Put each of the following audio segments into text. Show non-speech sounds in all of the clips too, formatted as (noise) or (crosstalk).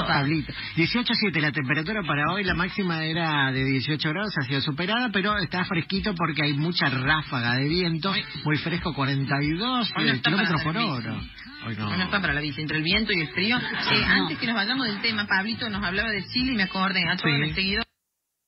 copado. Pablito. 18.7, la temperatura para hoy, la máxima era de 18 grados, ha sido superada, pero está fresquito porque hay mucha ráfaga de viento, muy fresco, 42 Hoy no eh, kilómetros por hora. Hoy no. No está para la bici, entre el viento y el frío. (laughs) Eh, Antes que nos vayamos del tema, Pablito nos hablaba de Chile y me acordé a todos Sí. seguidores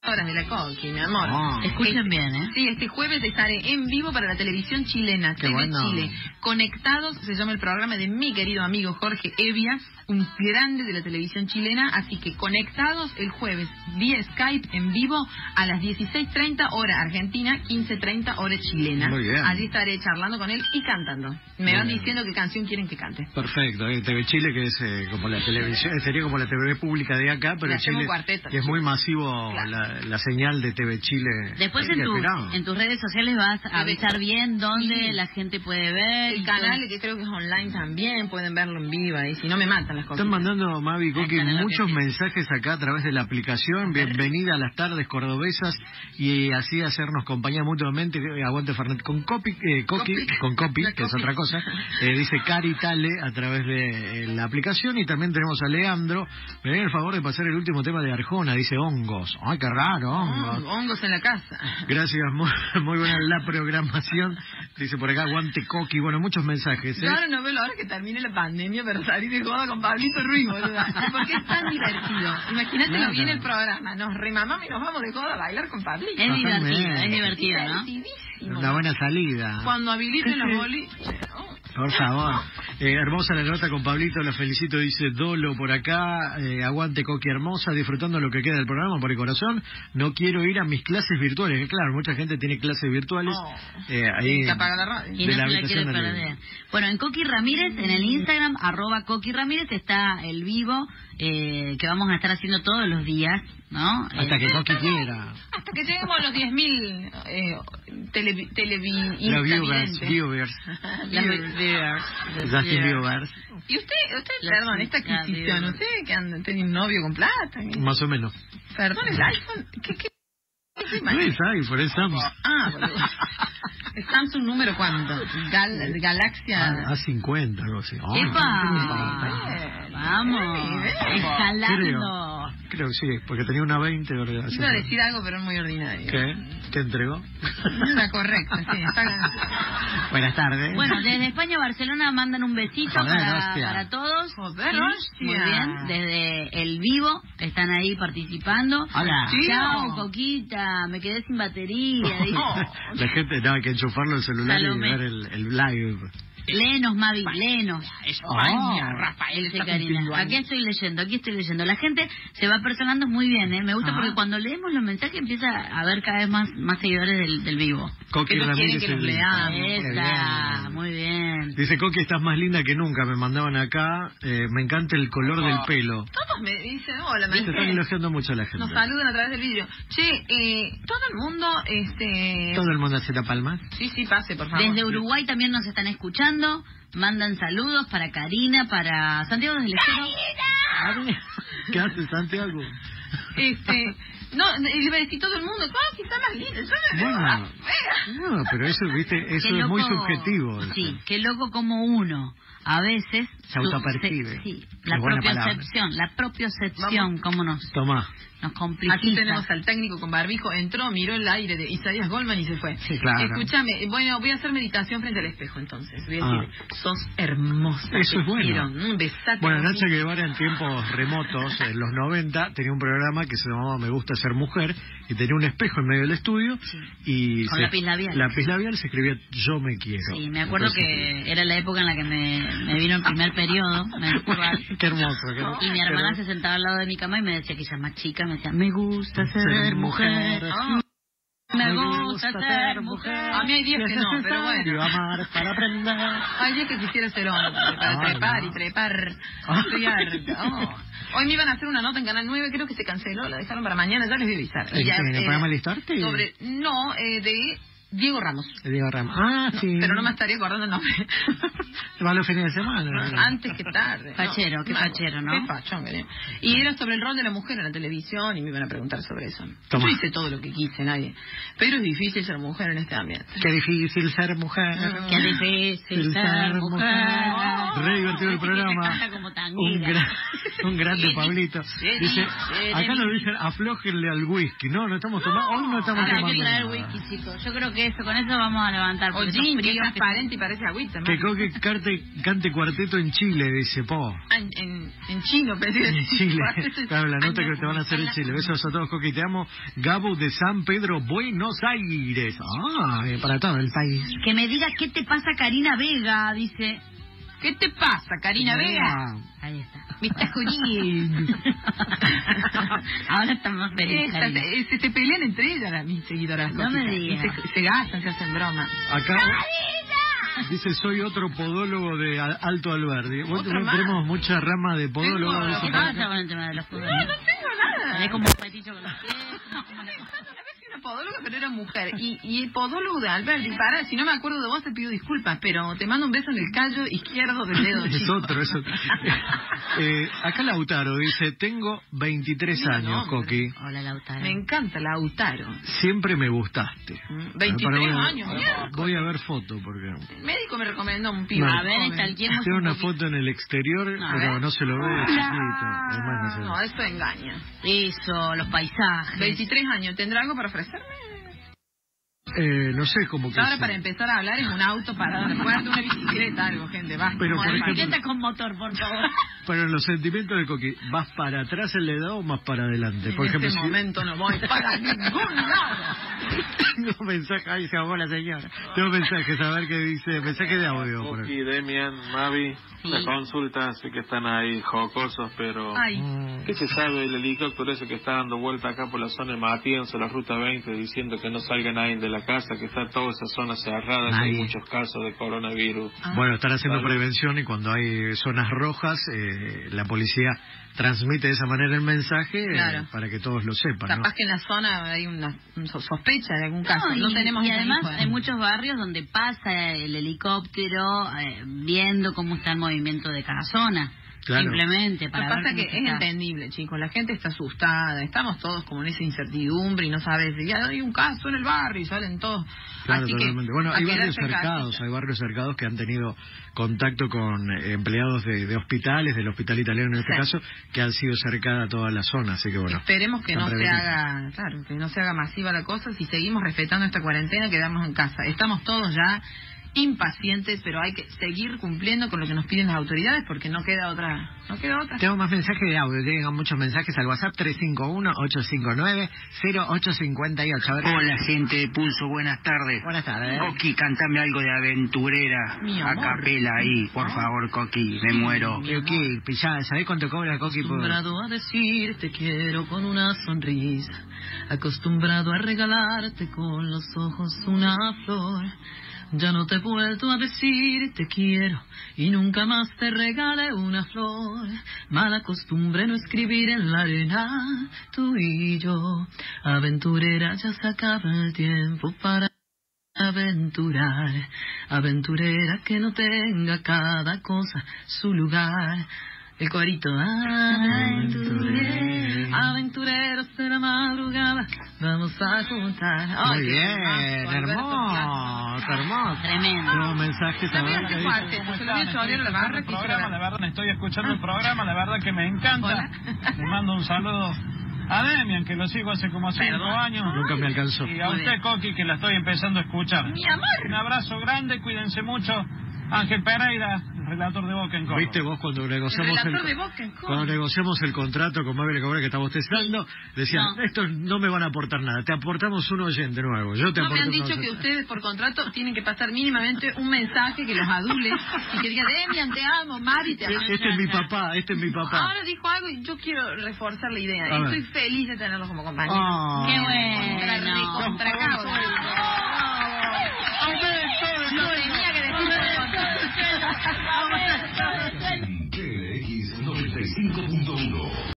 de la Coqui, mi amor. Ah. Escuchen bien, ¿eh? Sí, este jueves estaré en vivo para la televisión chilena, Qué TV bueno. Chile. Conectados se llama el programa de mi querido amigo Jorge Evia, un grande de la televisión chilena. Así que conectados el jueves vía Skype en vivo a las 16.30 hora argentina, 15.30 hora chilena. Muy bien. Allí estaré charlando con él y cantando. Me Muy van bien. diciendo qué canción quieren que cante. Perfecto, eh, TV Chile que es eh, como la televisión, eh, sería como la TV pública de acá, pero Chile cuarteto. y es muy masivo Claro. la, la señal de TV Chile. Después Eh, en, tu, en tus redes sociales vas a avisar bien dónde Sí. la gente puede ver. El y canal que creo que es online también, pueden verlo en vivo y si no me matan las cosas. Están mandando, Mavi Coqui, muchos que- mensajes acá a través de la aplicación. Bienvenida a las tardes cordobesas y así hacernos compañía mutuamente. Eh, Aguante Fernet con Copi, eh, Coqui, Copi. con Copi, que es otra cosa. Eh, dice Cari Tale a través de eh, la aplicación. Y también tenemos a Leandro. Me den el favor de pasar el último tema de Arjona. Dice hongos. Ay, qué raro, hongos. Mm, hongos en la casa. Gracias, muy, (laughs) muy buena la programación. Dice por acá, aguante Coqui. Bueno, muchos mensajes. ¿eh? Ahora no veo la hora que termine la pandemia, pero salir de joda con Pablito Ruiz, boluda. (laughs) Porque es tan divertido. Imagínate Claro. lo viene el programa. Nos remamamos y nos vamos de joda a bailar con Pablito. Es divertido, es divertido, ¿no? Divertidísimo. Una buena salida. Cuando habiliten los boliches. Por favor. Eh, hermosa la nota con Pablito, la felicito, dice Dolo por acá. Eh, aguante Coqui hermosa, disfrutando lo que queda del programa por el corazón. No quiero ir a mis clases virtuales. Que claro, mucha gente tiene clases virtuales. Oh. eh, ahí, Se apaga la radio. Y de no la se la habitación quiere del perder. living. Bueno, en Coqui Ramírez, en el Instagram, arroba Coqui Ramírez, está el vivo eh, que vamos a estar haciendo todos los días, ¿no? Hasta Eh, que Coqui quiera. Hasta que lleguemos a los 10.000 eh, televi televi Los viewers, viewers. las Viewers. viewers, Justin viewers. Y usted, usted, perdón, esta ah, adquisición, usted que anda, tiene un novio con plata. Más o menos. Perdón, el iPhone, ¿qué, qué? qué No es iPhone, es Samsung. Ah, boludo. (laughs) ¿El Samsung número cuánto? Gal Galaxia. A 50, algo así. Ay, ¡Epa! Vamos, escalando. Creo que sí, porque tenía una 20. ahora hace- Iba a decir algo, pero es muy ordinario. ¿Qué? ¿Qué entregó? Está correcto, sí. Está... Buenas tardes. Bueno, desde España a Barcelona mandan un besito Joder, para, para todos. Joder, Sí, hostia. Muy bien, desde el vivo están ahí participando. Hola. Sí. Chao, Coquita, me quedé sin batería. (laughs) La gente, no, hay que enchufarlo el celular Salomé. y ver el, el live. Lenos, Mavi, lenos. España, Oh. Rafael está Aquí estoy leyendo, aquí estoy leyendo. La gente se va personando muy bien, ¿eh? Me gusta Ah. porque cuando leemos los mensajes empieza a haber cada vez más, más seguidores del, del vivo. Coqui quieren que leamos. Muy bien. Dice Coqui, estás más linda que nunca. Me mandaban acá. eh, me encanta el color del pelo. Todos me dicen, hola, Te están me elogiando mucho a la gente. Nos saludan a través del vidrio. Che, eh, todo el mundo, este... Todo el mundo hace la palma. Sí, sí, pase, por favor. Desde Uruguay también nos están escuchando. Mandan saludos para Karina, para Santiago del Estero. ¿Qué hace Santiago? Este... No, y le decir todo el mundo, ah, que está más linda, yo Bueno. No, pero eso, viste, eso Qué es muy subjetivo. Sí, qué loco como uno a veces Se autopercibe. se- sí, la excepción, la propia excepción, como nos, Tomá. nos complica. Aquí tenemos al técnico con barbijo, entró, miró el aire de Isaías Goldman y se fue. Sí, claro. Escúchame, bueno, voy a hacer meditación frente al espejo entonces. Voy a Ah. decir, sos hermosa. Eso es bueno. mm, besate Bueno. Nacha Guevara en tiempos remotos, en los 90, tenía un programa que se llamaba Me gusta ser mujer y tenía un espejo en medio del estudio y Con se- lápiz labial. lápiz labial se escribía Yo me quiero. Sí, me acuerdo Entonces, que era la época en la que me, me vino el primer periodo menstrual. Qué hermoso. qué hermoso. Y mi hermana se sentaba al lado de mi cama y me decía que ella es más chica, me decía, me gusta ser mujer, Ah, me gusta ser mujer. A mí hay días que no, pero bueno. amar para aprender. Hay días que quisiera ser hombre, para trepar no. y trepar. Ah. Oh. Hoy me iban a hacer una nota en Canal 9, creo que se canceló, la dejaron para mañana, ya les voy a avisar. ¿En Ya, eh, programa Listarte? Sobre, no, eh, de Diego Ramos. A Ramos. Ah, sí. Pero no me estaría acordando el nombre. (laughs) Va los fines de semana. Antes que tarde. Fachero, qué Mago. fachero, ¿no? Qué tiene. Y era sobre el rol de la mujer en la televisión y me iban a preguntar sobre eso. Toma. Yo hice todo lo que quise, nadie. Pero es difícil ser mujer en este ambiente. Qué difícil ser mujer. Qué difícil ser mujer. Re divertido el (laughs) programa. Como Un gran... (laughs) Un grande Pablito. Dice, acá nos dicen aflójenle al whisky. No, no estamos tomando, hoy no estamos Ahora hay tomando que traer whisky, chicos. Yo creo que eso, con eso vamos a levantar. O gin, que es transparente y parece agüita. Que cante, cante cuarteto en Chile, dice Po. Ah, En, en, en chino, pensé. En Chile. (laughs) Claro, la nota que te van a hacer en Chile. Besos a todos, Coqui. Te amo. Gabo de San Pedro, Buenos Aires. Ah, eh, para todo el país. Que me diga qué te pasa Karina Vega, dice. ¿Qué te pasa, Karina Vega? Ahí está. Me estás jodiendo. Ahora está más feliz. Esta- Karina. se, se pelean entre ellas las mis seguidoras. No me cositas. digas. Se, se gastan, se hacen broma. Acá dice, soy otro podólogo de Al- Alto Alberdi. Tenemos mucha rama de podólogos. ¿Qué pasa con el tema de los fútbol? No, no tengo nada. Es como un peticho con los (laughs) pies. Una podóloga, pero era mujer. Y, y el podólogo de Alberti, para, si no me acuerdo de vos, te pido disculpas, pero te mando un beso en el callo izquierdo del dedo Es chico. otro, es otro. (laughs) Eh, acá Lautaro dice, tengo 23 Mira, años, no, Coqui. Hola, Lautaro. Me encanta Lautaro. Siempre me gustaste. Mm, 23 Para- voy a- años. Voy a ver foto porque... El médico me recomendó un pibe. No. A ver, estalquemos Tiene un una foto en el exterior, A pero ver. no se lo ve. Además, no se ve. No, esto engaña. Eso, los paisajes. 23 años, ¿tendrá algo para ofrecerme? Eh, no sé, como que... Ahora sí. para empezar a hablar es un auto parado en puerta, una bicicleta, algo, gente, basta. Pero, por ejemplo- Bicicleta con motor, por favor. (laughs) Pero en los sentimientos de Coqui, ¿vas para atrás el dedo o más para adelante? En Por ejemplo, este si- momento no voy para (laughs) ningún lado. Tengo mensaje, ahí se ahogó la señora. Tengo mensajes, a ver qué dice, mensaje de audio. Por Coqui, Demian, Mavi, Sí. la consulta, sé que están ahí jocosos, pero Ay, Mm, ¿qué se sabe del helicóptero ese que está dando vuelta acá por la zona de Matienzo, la ruta 20, diciendo que no salga nadie de la casa, que está toda esa zona cerrada, que hay muchos casos de coronavirus? Ah. Bueno, están haciendo Vale. prevención y cuando hay zonas rojas, eh, la policía transmite de esa manera el mensaje eh, para que todos lo sepan. ¿no? capaz que en la zona hay una un so- sospecha de algún caso. No, No, y, tenemos y además ¿eh? hay muchos barrios donde pasa el helicóptero eh, viendo cómo está el movimiento de cada zona. Claro. Simplemente Lo para que ver pasa que es está. entendible, chicos. La gente está asustada. Estamos todos como en esa incertidumbre y no sabes. Ya hay un caso en el barrio y salen todos. Claro, Así totalmente. que, Bueno, hay barrios cercados, hay barrios cercados que han tenido contacto con eh, empleados de, de hospitales, del hospital italiano en este Sí. caso, que han sido cercada toda la zona, así que bueno. Esperemos que no se haga, claro, que no se haga masiva la cosa. Si seguimos respetando esta cuarentena, quedamos en casa. Estamos todos ya impacientes, pero hay que seguir cumpliendo con lo que nos piden las autoridades porque no queda otra, no queda otra. Tengo más mensajes de audio, llegan muchos mensajes al WhatsApp 351-859-0858. A ver. Hola gente de Pulso, buenas tardes. Buenas tardes. Coqui, cantame algo de aventurera. Mi A capela ahí, por favor, Coqui, me muero. Ok, pillá, ¿sabés cuánto cobra Coqui por...? Acostumbrado a decir te quiero con una sonrisa, acostumbrado a regalarte con los ojos una flor. Ya no te he vuelto a decir te quiero y nunca más te regale una flor. Mala costumbre no escribir en la arena, tú y yo. Aventurera, ya se acaba el tiempo para aventurar, aventurera que no tenga cada cosa su lugar. El corito, aventurero, aventureros de la madrugada, vamos a juntar. Muy bien, hermoso, hermoso. Tremendo. Tengo mensajes a ver a la barra, el programa, la verdad, estoy escuchando el programa, la verdad que me encanta. (laughs) Le mando un saludo a Demian, que lo sigo hace como cinco Perdón. años. Nunca me alcanzó. Y a usted. Coqui, que la estoy empezando a escuchar. Mi amor. Un abrazo grande, cuídense mucho. Ángel Pereira, relator de Boca en Córdoba. Viste vos cuando negociamos El cuando negociamos el contrato con Mabel Cabrera que estamos testando, decían, No. estos no me van a aportar nada, te aportamos un oyente nuevo. Yo te No me han dicho que ustedes por contrato tienen que pasar mínimamente un mensaje que los adule y que diga, Demian, te amo, Mari, te amo. Este es mi papá, este es mi papá. Ahora dijo algo y yo quiero reforzar la idea. A ver. Estoy feliz de tenerlos como compañeros. Ah. Qué bueno. Contra, recontra, cabo. TX 95.1